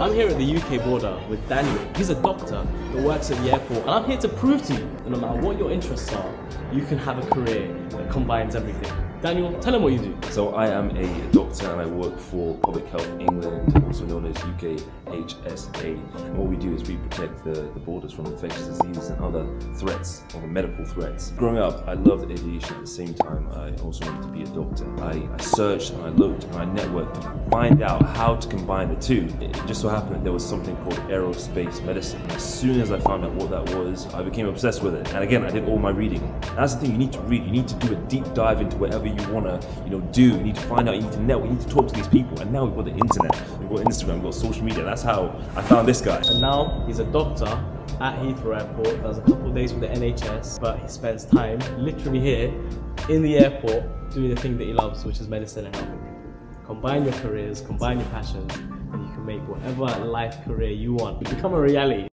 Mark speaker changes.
Speaker 1: I'm here at the UK border with Daniel. He's a doctor that works at the airport, and I'm here to prove to you that no matter what your interests are, you can have a career that combines everything. Daniel, tell them what you do.
Speaker 2: So I am a doctor and I work for Public Health England, also known as UK HSA. And what we do is we protect the, the borders from infectious disease and other threats, or medical threats. Growing up, I loved aviation. At the same time, I also wanted to be a doctor. I, I searched and I looked and I networked to find out how to combine the two. It just so happened that there was something called aerospace medicine. As soon as I found out what that was, I became obsessed with it. And again, I did all my reading. And that's the thing, you need to read. You need to do a deep dive into whatever you want to, you know, do. You need to find out. You need to network. You need to talk to these people. And now we've got the internet. We've got Instagram. We've got social media. That's how I found this guy.
Speaker 1: And now he's a doctor at Heathrow Airport, does a couple of days with the NHS, but he spends time literally here in the airport doing the thing that he loves, which is medicine and helping people. Combine your careers, combine your passions, and you can make whatever life career you want become a reality.